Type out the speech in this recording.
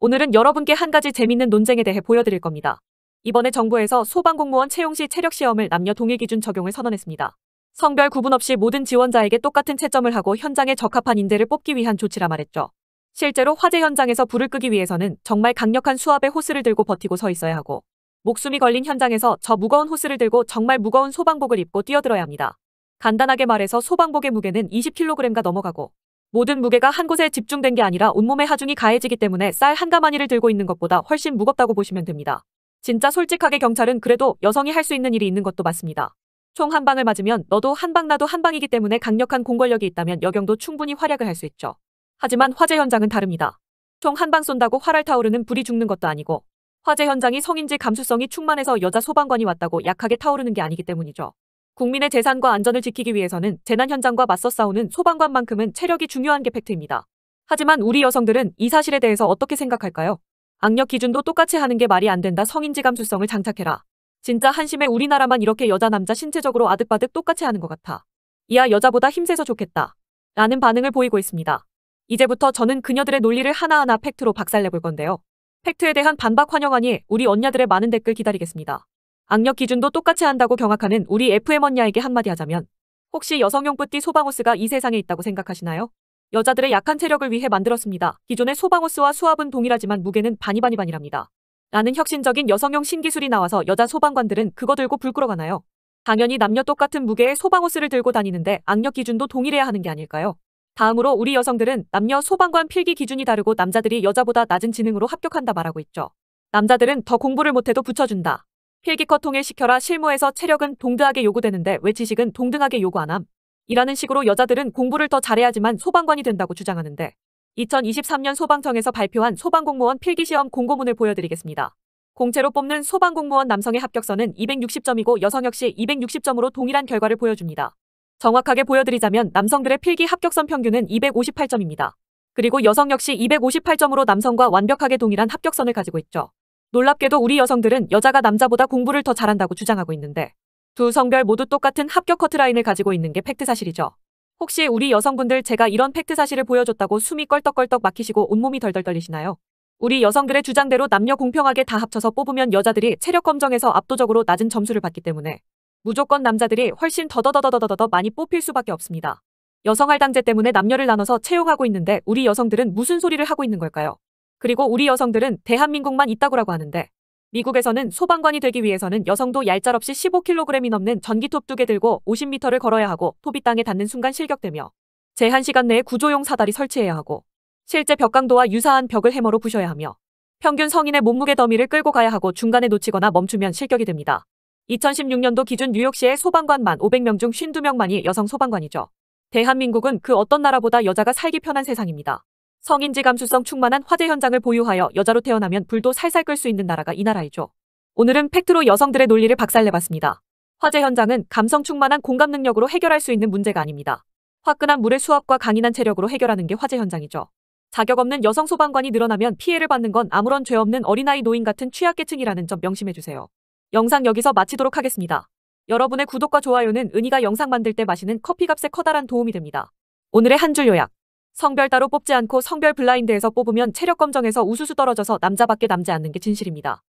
오늘은 여러분께 한 가지 재밌는 논쟁에 대해 보여드릴 겁니다. 이번에 정부에서 소방공무원 채용 시 체력 시험을 남녀 동일 기준 적용을 선언했습니다. 성별 구분 없이 모든 지원자에게 똑같은 채점을 하고 현장에 적합한 인재를 뽑기 위한 조치라 말했죠. 실제로 화재 현장에서 불을 끄기 위해서는 정말 강력한 수압의 호스를 들고 버티고 서 있어야 하고 목숨이 걸린 현장에서 저 무거운 호스를 들고 정말 무거운 소방복을 입고 뛰어들어야 합니다. 간단하게 말해서 소방복의 무게는 20kg가 넘어가고 모든 무게가 한 곳에 집중된 게 아니라 온몸에 하중이 가해지기 때문에 쌀 한 가마니를 들고 있는 것보다 훨씬 무겁다고 보시면 됩니다. 진짜 솔직하게 경찰은 그래도 여성이 할 수 있는 일이 있는 것도 맞습니다. 총 한 방을 맞으면 너도 한 방 나도 한 방이기 때문에 강력한 공권력이 있다면 여경도 충분히 활약을 할 수 있죠. 하지만 화재 현장은 다릅니다. 총 한 방 쏜다고 활알 타오르는 불이 죽는 것도 아니고 화재 현장이 성인지 감수성이 충만해서 여자 소방관이 왔다고 약하게 타오르는 게 아니기 때문이죠. 국민의 재산과 안전을 지키기 위해서는 재난 현장과 맞서 싸우는 소방관만큼은 체력이 중요한 게 팩트입니다. 하지만 우리 여성들은 이 사실에 대해서 어떻게 생각할까요? 악력 기준도 똑같이 하는 게 말이 안 된다 성인지 감수성을 장착해라. 진짜 한심해 우리나라만 이렇게 여자 남자 신체적으로 아득바득 똑같이 하는 것 같아. 이야 여자보다 힘세서 좋겠다. 라는 반응을 보이고 있습니다. 이제부터 저는 그녀들의 논리를 하나하나 팩트로 박살내볼 건데요. 팩트에 대한 반박 환영하니 우리 언냐들의 많은 댓글 기다리겠습니다. 악력 기준도 똑같이 한다고 경악하는 우리 FM 언냐에게 한마디 하자면 혹시 여성용 뿌띠 소방호스가 이 세상에 있다고 생각하시나요? 여자들의 약한 체력을 위해 만들었습니다. 기존의 소방호스와 수압은 동일하지만 무게는 바니바니바니랍니다. 라는 혁신적인 여성용 신기술이 나와서 여자 소방관들은 그거 들고 불 끌어가나요? 당연히 남녀 똑같은 무게의 소방호스를 들고 다니는데 악력 기준도 동일해야 하는 게 아닐까요? 다음으로 우리 여성들은 남녀 소방관 필기 기준이 다르고 남자들이 여자보다 낮은 지능으로 합격한다 말하고 있죠. 남자들은 더 공부를 못해도 붙여준다. 필기컷 통일시켜라 실무에서 체력은 동등하게 요구되는데 왜 지식은 동등하게 요구 안 함? 이라는 식으로 여자들은 공부를 더 잘해야지만 소방관이 된다고 주장하는데 2023년 소방청에서 발표한 소방공무원 필기시험 공고문을 보여드리겠습니다. 공채로 뽑는 소방공무원 남성의 합격선은 260점이고 여성 역시 260점으로 동일한 결과를 보여줍니다. 정확하게 보여드리자면 남성들의 필기 합격선 평균은 258점입니다. 그리고 여성 역시 258점으로 남성과 완벽하게 동일한 합격선을 가지고 있죠. 놀랍게도 우리 여성들은 여자가 남자보다 공부를 더 잘한다고 주장하고 있는데 두 성별 모두 똑같은 합격 커트라인을 가지고 있는 게 팩트 사실이죠. 혹시 우리 여성분들 제가 이런 팩트 사실을 보여줬다고 숨이 껄떡껄떡 막히시고 온몸이 덜덜 떨리시나요? 우리 여성들의 주장대로 남녀 공평하게 다 합쳐서 뽑으면 여자들이 체력 검정에서 압도적으로 낮은 점수를 받기 때문에 무조건 남자들이 훨씬 더더더더더더더 많이 뽑힐 수밖에 없습니다. 여성 할당제 때문에 남녀를 나눠서 채용하고 있는데 우리 여성들은 무슨 소리를 하고 있는 걸까요? 그리고 우리 여성들은 대한민국만 있다고라고 하는데 미국에서는 소방관이 되기 위해서는 여성도 얄짤없이 15kg이 넘는 전기톱 두 개 들고 50m를 걸어야 하고 톱이 땅에 닿는 순간 실격되며 제한 시간 내에 구조용 사다리 설치해야 하고 실제 벽 강도와 유사한 벽을 해머로 부셔야 하며 평균 성인의 몸무게 더미를 끌고 가야 하고 중간에 놓치거나 멈추면 실격이 됩니다. 2016년도 기준 뉴욕시의 소방관만 500명 중 52명만이 여성 소방관이죠. 대한민국은 그 어떤 나라보다 여자가 살기 편한 세상입니다. 성인지 감수성 충만한 화재 현장을 보유하여 여자로 태어나면 불도 살살 끌 수 있는 나라가 이 나라이죠. 오늘은 팩트로 여성들의 논리를 박살내봤습니다. 화재 현장은 감성 충만한 공감 능력으로 해결할 수 있는 문제가 아닙니다. 화끈한 물의 수압과 강인한 체력으로 해결하는 게 화재 현장이죠. 자격 없는 여성 소방관이 늘어나면 피해를 받는 건 아무런 죄 없는 어린아이 노인 같은 취약계층이라는 점 명심해주세요. 영상 여기서 마치도록 하겠습니다. 여러분의 구독과 좋아요는 은희가 영상 만들 때 마시는 커피값에 커다란 도움이 됩니다. 오늘의 한 줄 요약. 성별 따로 뽑지 않고 성별 블라인드에서 뽑으면 체력 검정에서 우수수 떨어져서 남자밖에 남지 않는 게 진실입니다.